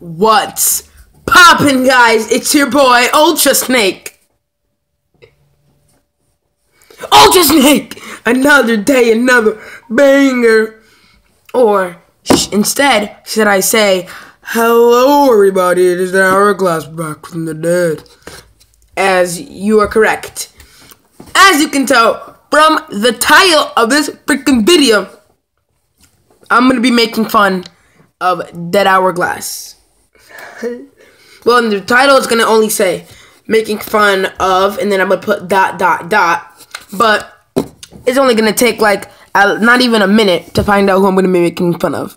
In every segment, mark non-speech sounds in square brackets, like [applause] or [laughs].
What's poppin', guys? It's your boy, Ultra Snake. Ultra Snake! Another day, another banger. Or instead, should I say, hello, everybody, it is the Hourglass back from the dead. As you are correct. As you can tell from the title of this freaking video, I'm gonna be making fun of Dead Hourglass. [laughs] well, in the title it's gonna only say making fun of, and then I'm gonna put dot dot dot. But it's only gonna take like not even a minute to find out who I'm gonna be making fun of.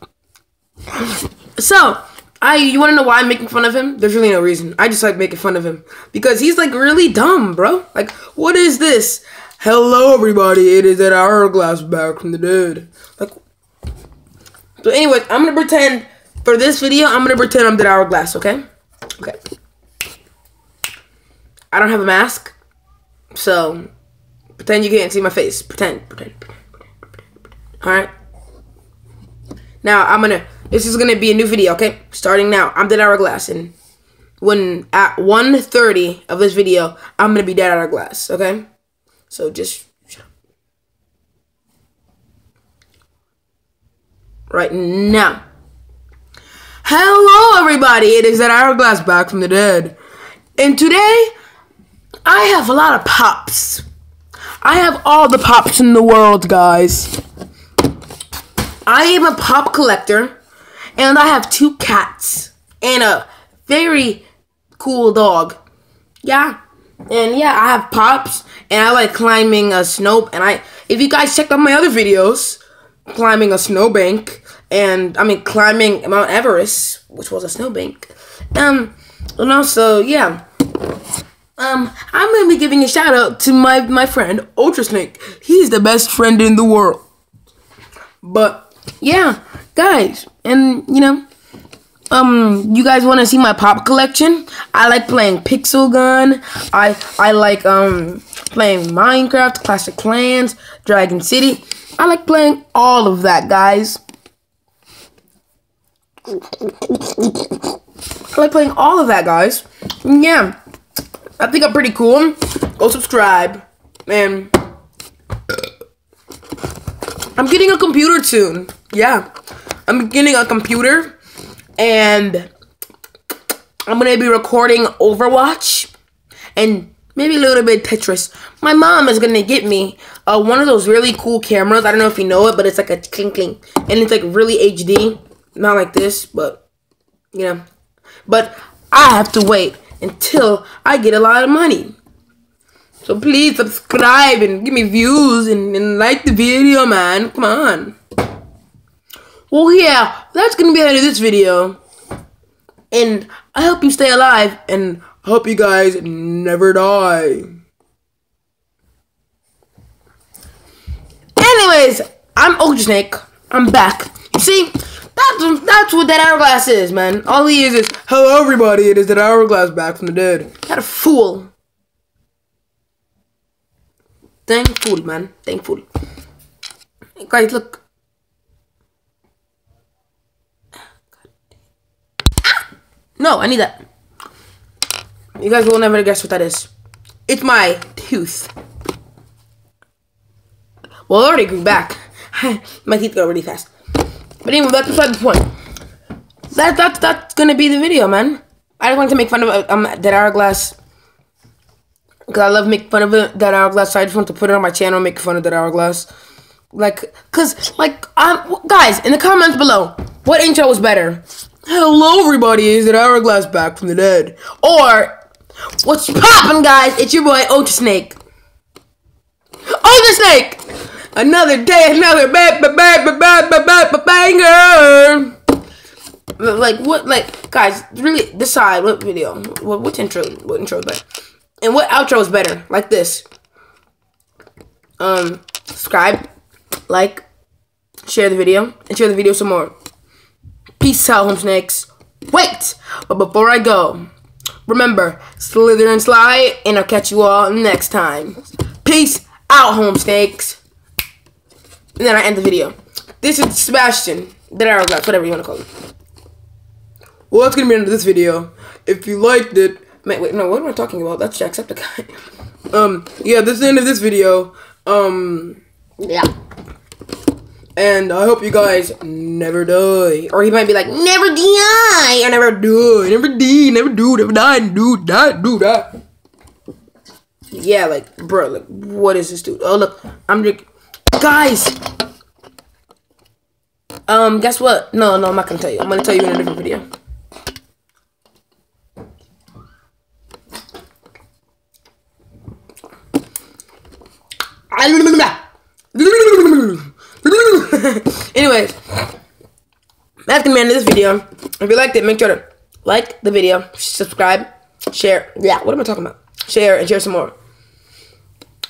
So, I you wanna know why I'm making fun of him? There's really no reason. I just like making fun of him because he's like really dumb, bro. Like, what is this? Hello, everybody. It is that hourglass back from the dead. Like, so, anyways, I'm gonna pretend for this video. I'm gonna pretend I'm the hourglass. Okay. Okay. I don't have a mask, so pretend you can't see my face. Pretend. Pretend. pretend, pretend, pretend. All right. Now I'm gonna. This is gonna be a new video. Okay. Starting now. I'm dead hourglass, and when at 1:30 of this video, I'm gonna be dead hourglass. Okay. So just. Right now. Hello, everybody. It is that hourglass back from the dead. And today, I have a lot of pops. I have all the pops in the world, guys. I am a pop collector, and I have two cats and a very cool dog. Yeah. And yeah, I have pops, and I like climbing a snow. And I, if you guys checked out my other videos, climbing a snowbank, and I mean climbing Mount Everest, which was a snowbank. Um, and also yeah. Um, I'm gonna be giving a shout out to my my friend Ultra Snake. He's the best friend in the world. But yeah, guys, and you know, um, you guys want to see my pop collection? I like playing Pixel Gun. I I like um playing Minecraft, Clash of Clans, Dragon City. I like playing all of that, guys. I like playing all of that, guys. Yeah, I think I'm pretty cool. Go subscribe, and I'm getting a computer soon. Yeah, I'm getting a computer, and I'm gonna be recording Overwatch and maybe a little bit Tetris. My mom is gonna get me uh, one of those really cool cameras. I don't know if you know it, but it's like a clink clink, and it's like really HD. Not like this, but you know. But I have to wait until I get a lot of money. So please subscribe and give me views and, and like the video, man. Come on. Well, yeah, that's gonna be the end of this video. And I hope you stay alive and I hope you guys never die. Anyways, I'm Ultra Snake. I'm back. You see, that's that's what that hourglass is, man. All he is is hello, everybody. It is that hourglass back from the dead. What a fool. Thankful, man. Thankful. Guys, look. Ah, ah! No, I need that. You guys will never guess what that is. It's my tooth. Well, it already grew back. [laughs] my teeth go really fast. But anyway, that's beside the point. That, that, that's gonna be the video, man. I just wanted to make fun of um, that hourglass. Because I love making fun of it, that hourglass. So I just want to put it on my channel make fun of that hourglass. Like, because, like, um, guys, in the comments below, what intro was better? Hello, everybody. Is it hourglass back from the dead? Or, what's poppin', guys? It's your boy, Ultra Snake. Ultra Snake! Another day, another ba ba ba ba ba ba ba ba banger. Like what? Like guys, really decide what video, what what intro, what intro is better, and what outro is better. Like this. Um, subscribe, like, share the video, and share the video some more. Peace out, home snakes. Wait, but before I go, remember, slither and slide, and I'll catch you all next time. Peace out, home snakes. And then I end the video. This is Sebastian, the hourglass, whatever you want to call him. well, that's gonna be the end of this video. If you liked it, wait, wait, no, what am I talking about? That's Jacksepticeye. [laughs] um, yeah, this is the end of this video. Um, Yeah. and I hope you guys never die. Or he might be like, never die, or never die, never die, never do, never die, do, die, do, die. Yeah, like, bro, like, what is this dude? Oh, look, I'm just, guys. Um, guess what? No, no, I'm not gonna tell you. I'm gonna tell you in a different video. [laughs] Anyways, that's the end of this video. If you liked it, make sure to like the video, subscribe, share. Yeah, what am I talking about? Share and share some more.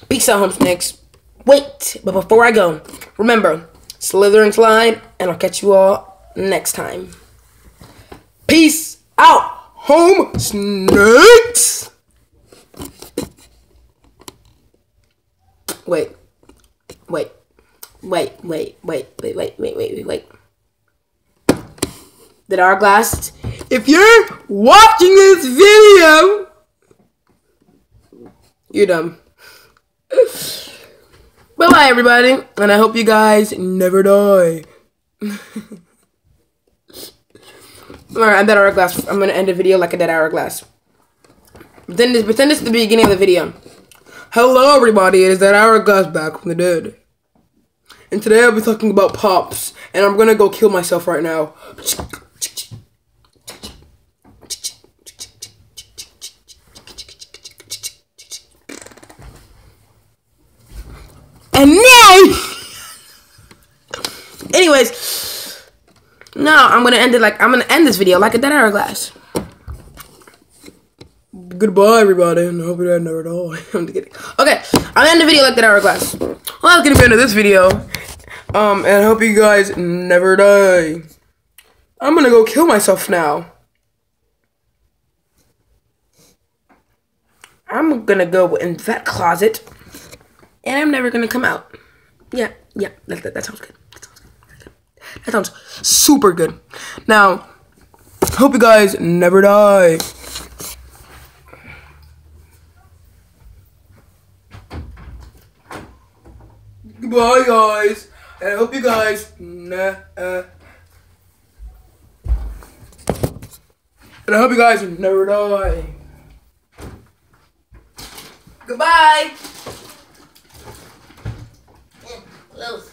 Peace out, home snakes. Wait, but before I go, remember, slither and slide, and I'll catch you all next time. Peace out, home snakes. Wait, wait, wait, wait, wait, wait, wait, wait, wait, wait, wait. That hourglass. If you're watching this video, you're dumb. [laughs] bye bye, everybody, and I hope you guys never die. [laughs] Alright, I'm that hourglass. I'm gonna end the video like a dead hourglass. Pretend this, pretend this is the beginning of the video. Hello, everybody. It is that hourglass back from the dead. And today I'll be talking about pops, and I'm gonna go kill myself right now. And now, anyways, no, I'm gonna end it like I'm gonna end this video like a dead hourglass. Goodbye, everybody, and I hope you never die. [laughs] I'm just kidding. Okay, I'll end the video like that hourglass. Well, that's gonna be end of this video. Um, and I hope you guys never die. I'm gonna go kill myself now. I'm gonna go in that closet, and I'm never gonna come out. Yeah, yeah, that, that, that sounds good. That sounds super good. Now, hope you guys never die. Goodbye, guys. And I hope you guys. Nah, uh, and I hope you guys never die. Goodbye. Loose.